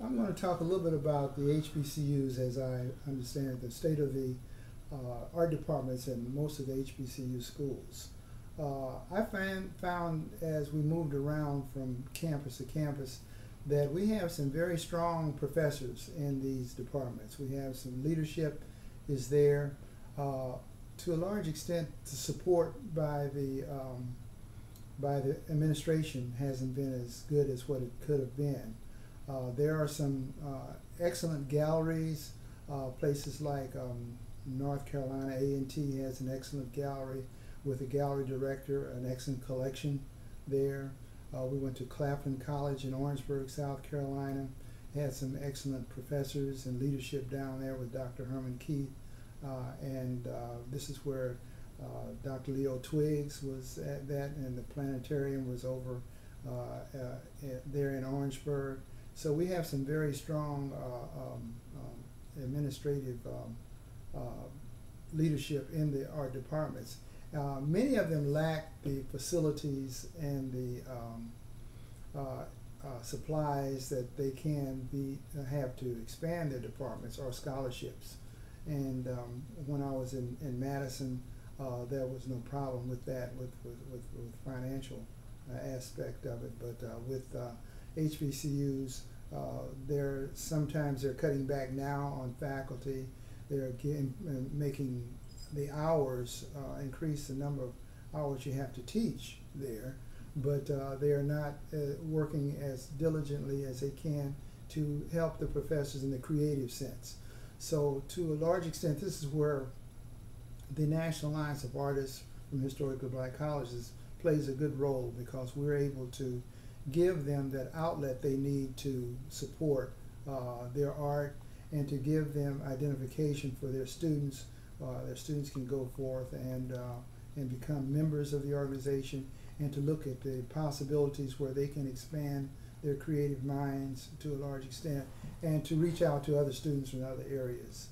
I'm going to talk a little bit about the HBCUs as I understand the state of the uh, art departments in most of the HBCU schools. Uh, I find, found as we moved around from campus to campus that we have some very strong professors in these departments. We have some leadership is there. Uh, to a large extent, the support by the um, by the administration hasn't been as good as what it could have been. Uh, there are some uh, excellent galleries, uh, places like um, North Carolina A&T has an excellent gallery with a gallery director, an excellent collection there. Uh, we went to Claflin College in Orangeburg, South Carolina, had some excellent professors and leadership down there with Dr. Herman Keith. Uh, and uh, this is where Dr. Leo Twiggs was at that, and the planetarium was over there in Orangeburg. So we have some very strong uh, um, um, administrative um, uh, leadership in the art departments. Uh, many of them lack the facilities and the um, uh, uh, supplies that they can be uh, have to expand their departments or scholarships. And um, when I was in, in Madison, there was no problem with that, with, with, with, with financial aspect of it. But with HBCUs. Uh, they're sometimes they're cutting back now on faculty. They're getting, uh, making the hours uh, increase the number of hours you have to teach there, but uh, they are not uh, working as diligently as they can to help the professors in the creative sense. So, to a large extent, this is where the National Alliance of Artists from Historically Black Colleges plays a good role because we're able to give them that outlet they need to support uh, their art and to give them identification for their students. Uh, their students can go forth and, uh, and become members of the organization and to look at the possibilities where they can expand their creative minds to a large extent and to reach out to other students from other areas.